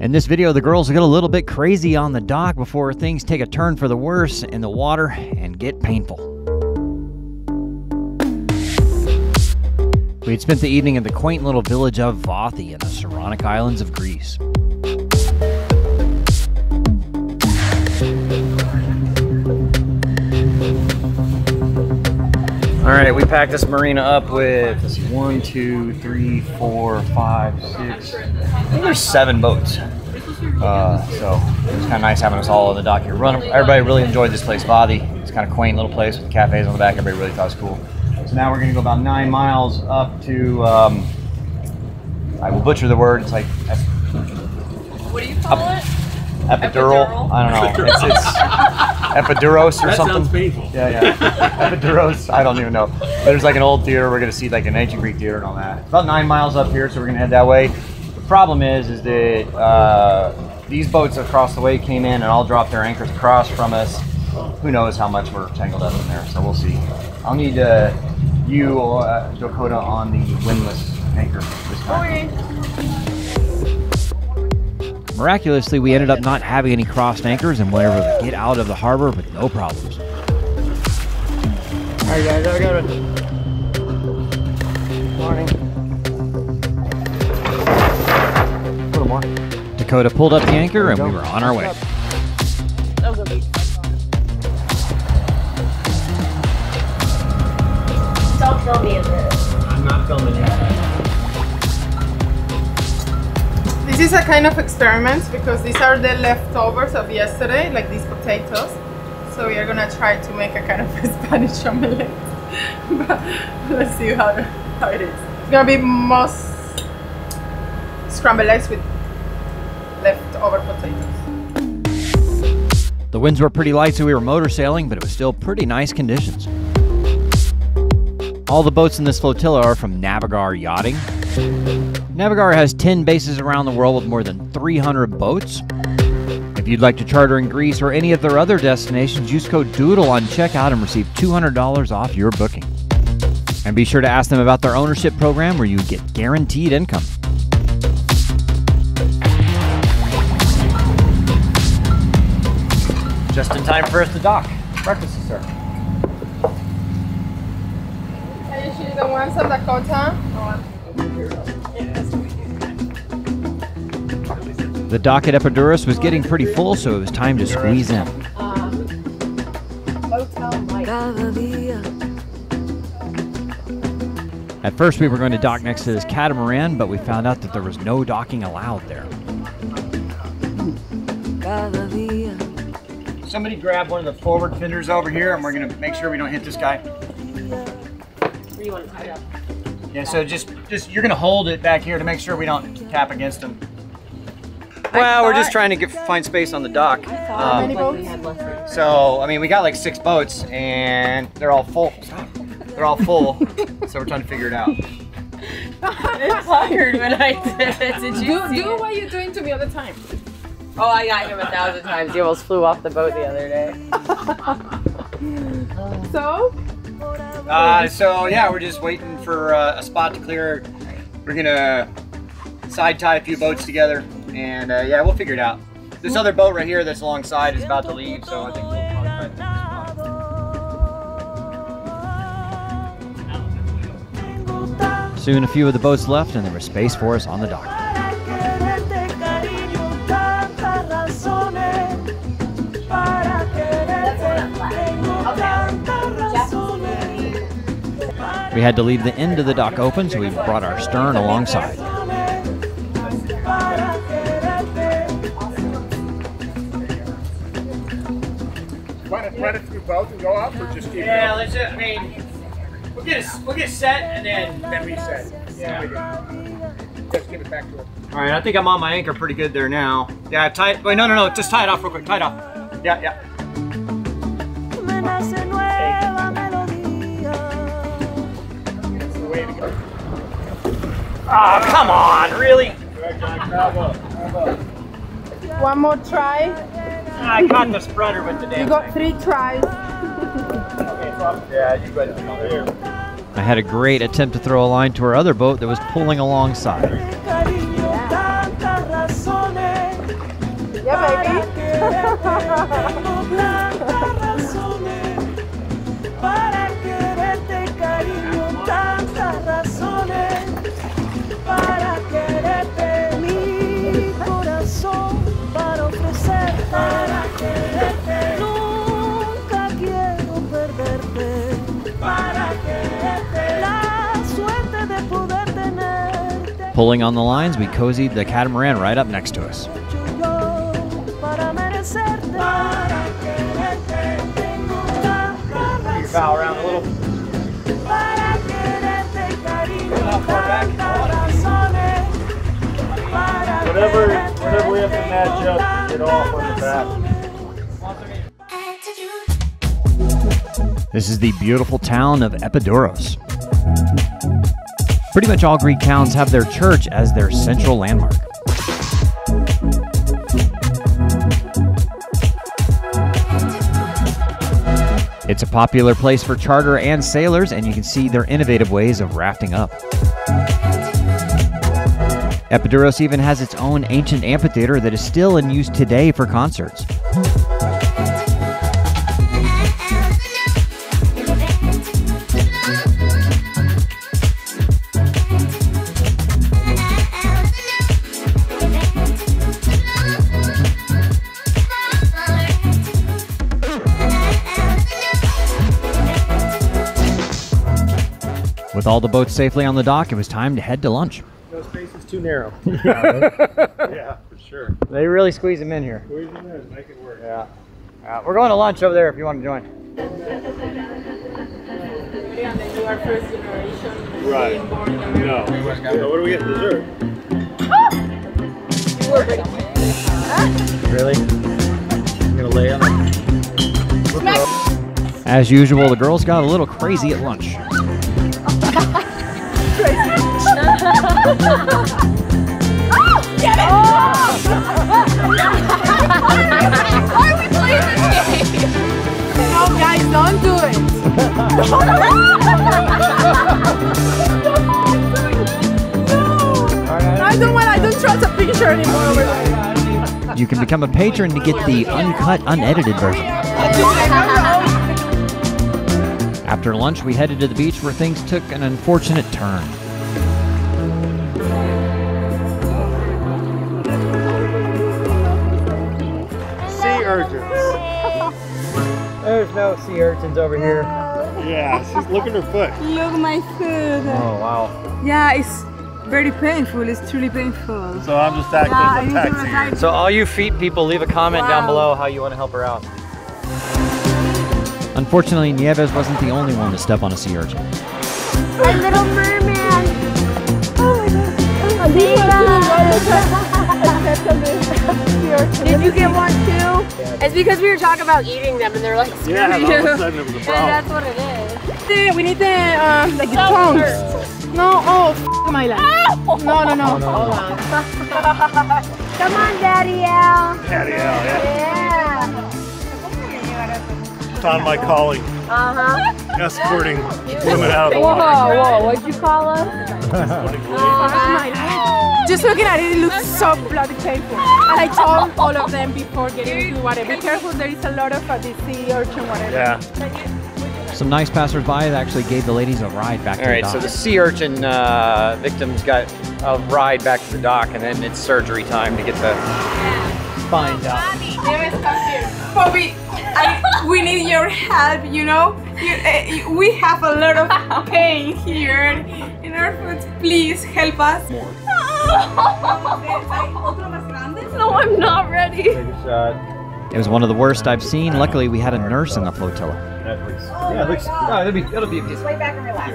In this video, the girls get a little bit crazy on the dock before things take a turn for the worse in the water and get painful. We had spent the evening in the quaint little village of Vothi in the Saronic Islands of Greece. All right, we packed this marina up with let's see, one, two, three, four, five, six. I think there's seven boats. Uh, so it was kind of nice having us all on the dock here. Run, everybody really enjoyed this place, Vadi. It's kind of quaint little place with cafes on the back. Everybody really thought it was cool. So now we're going to go about nine miles up to. Um, I will butcher the word. It's like What do you call it? epidural. Epidural? I don't know. It's, it's epiduros or That something. sounds painful. Yeah, yeah. Epiduros. I don't even know. But there's like an old theater. We're gonna see like an ancient Greek theater and all that. It's about nine miles up here, so we're gonna head that way. The problem is, is that uh, these boats across the way came in and all dropped their anchors across from us. Who knows how much we're tangled up in there? So we'll see. I'll need uh, you, uh, Dakota, on the windlass anchor this time. Miraculously, we ended up not having any crossed anchors and were able to get out of the harbor with no problems. Alright guys, I got it. Morning. Little more. Dakota pulled up the anchor and we were on our way. Don't film me in this. I'm not filming yet. This is a kind of experiment because these are the leftovers of yesterday, like these potatoes. So we are gonna try to make a kind of Spanish omelette. but let's see how, how it is. It's gonna be most scrambled eggs with leftover potatoes. The winds were pretty light, so we were motor sailing, but it was still pretty nice conditions. All the boats in this flotilla are from Navigare Yachting. Navigar has 10 bases around the world with more than 300 boats. If you'd like to charter in Greece or any of their other destinations, use code DOODLE on checkout and receive $200 off your booking. And be sure to ask them about their ownership program where you get guaranteed income. Just in time for us to dock. Breakfast is served. Are usually the ones on Dakota? The dock at Epidaurus was getting pretty full, so it was time to squeeze in. At first, we were going to dock next to this catamaran, but we found out that there was no docking allowed there. Somebody grab one of the forward fenders over here, and we're going to make sure we don't hit this guy. Where you want to tie it up? Yeah, so just, just you're going to hold it back here to make sure we don't tap against them. Well, we're just trying to get, find space on the dock. How many Um, boats? had less room. so, I mean, we got like six boats, and they're all full. They're all full, so we're trying to figure it out. I fired when I did it. Did you Do, see do it? what you're doing to me all the time. Oh, I got him a thousand times. He almost flew off the boat the other day. So, Uh, so yeah, we're just waiting for uh, a spot to clear. We're gonna side tie a few boats together, and uh, yeah, we'll figure it out. This other boat right here that's alongside is about to leave, so I think we'll probably this. Soon, a few of the boats left, and there was space for us on the dock. We had to leave the end of the dock open, so we brought our stern alongside. Want to run it through both and go up, or just keep Yeah, it let's. Just, I mean, we'll get a, we'll get set, and then. up? Then reset. Yeah. Just give it back to him. All right, I think I'm on my anchor pretty good there now. Yeah, tie it. Wait, no, no, no, just tie it off real quick. Tie it off. Yeah, yeah. Oh, come on, really? Good, John. Bravo. Bravo. one more try. I caught the spreader with the You damn got three tries. Yeah, you go ahead. I had a great attempt to throw a line to our other boat that was pulling alongside. Pulling on the lines, we cozied the catamaran right up next to us. Yo para merecerte. Para quererte, tengo tantas Bow around a little. Para quererte, cariño, tantas razones. Para Whatever, whatever we have to match up get off on the back. This is the beautiful town of Epidaurus. Pretty much all Greek towns have their church as their central landmark. It's a popular place for charter and sailors, and you can see their innovative ways of rafting up. Epidaurus even has its own ancient amphitheater that is still in use today for concerts. All the boats safely on the dock, it was time to head to lunch. No space is too narrow. yeah, for sure. They really squeeze them in here. Squeeze them in, make it work. Yeah. Uh, we're going to lunch over there if you want to join. You are first generation. Right. being born in America. No. So what do we get dessert? Really? I'm gonna lay on it. As usual, the girls got a little crazy at lunch. No, guys, don't do it. I don't want. I don't trust a picture anymore. You can become a patron to get the uncut, unedited version. After lunch, we headed to the beach where things took an unfortunate turn. There's no sea urchins over here. Yeah, she's looking her foot. Look at my foot. Oh, wow. Yeah, it's very painful. It's truly painful. So I'm just acting Yeah, as a taxi. retire. So, all you feet people, leave a comment down below how you want to help her out. Unfortunately, Nieves wasn't the only one to step on a sea urchin. A little merman. Oh Did you get one too? It's because we were talking about eating them and they're like Yeah, scary. all of a sudden it was a And that's what it is. The- we need the um, like the tongues. No, oh, f- my life. No, no, no. Hold on. Come on, Daddy Al. Patty Al, yeah. Yeah. Found my calling, Uh-huh. escorting women out of the Whoa, water. whoa, what'd you call us? Just looking at it, it looks so bloody painful. And I told all of them before getting into the water, be careful, there is a lot of uh, the sea urchin, whatever. Yeah. Some nice passersby actually gave the ladies a ride back to All right, the so the sea urchin uh, victims got a ride back to the dock, and then it's surgery time to get the spines out. Bobby, I, we need your help, you know? You, uh, we have a lot of pain here in our foot. Please help us. No, I'm not ready. Take a shot. It was one of the worst I've seen. Luckily, we had a nurse in the flotilla. That looks, yeah, it looks, no, it'll be, it'll be a piece. Way back and relax.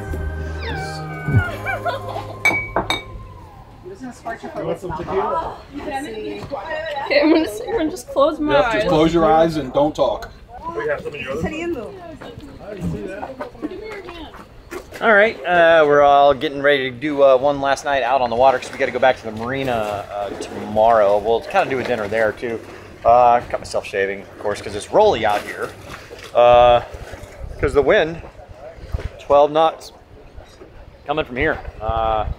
You want some tequila? Okay, I'm gonna sit here and just close my Yep, eyes. just close your eyes and don't talk. We have some of your other. All right, uh, we're all getting ready to do uh, one last night out on the water because we got to go back to the marina uh, tomorrow. We'll kind of do a dinner there too. Uh, got myself shaving, of course, because it's rolly out here. Because the wind, 12 knots, coming from here. Uh,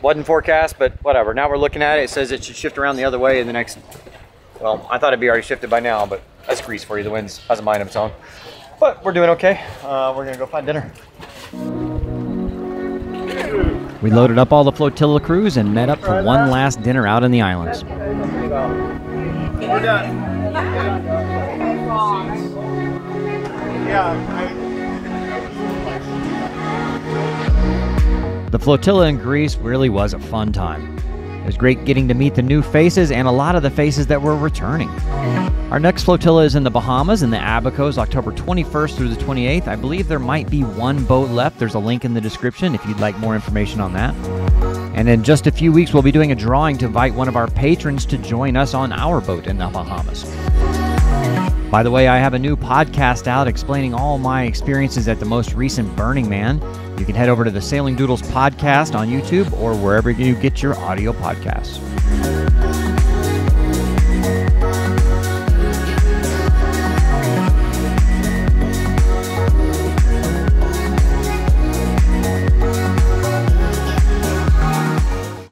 wasn't forecast, but whatever. Now we're looking at it. It says it should shift around the other way in the next Well, I thought it'd be already shifted by now, but that's Greece for you. The wind has a mind of its own. But we're doing okay. Uh, we're gonna go find dinner. We loaded up all the flotilla crews and met up for one last dinner out in the islands. The flotilla in Greece really was a fun time. It was great getting to meet the new faces and a lot of the faces that were returning. Our next flotilla is in the Bahamas in the Abacos, October 21st through the 28th. I believe there might be one boat left. There's a link in the description if you'd like more information on that. And in just a few weeks, we'll be doing a drawing to invite one of our patrons to join us on our boat in the Bahamas. By the way, I have a new podcast out explaining all my experiences at the most recent Burning Man. You can head over to the Sailing Doodles podcast on YouTube or wherever you get your audio podcasts.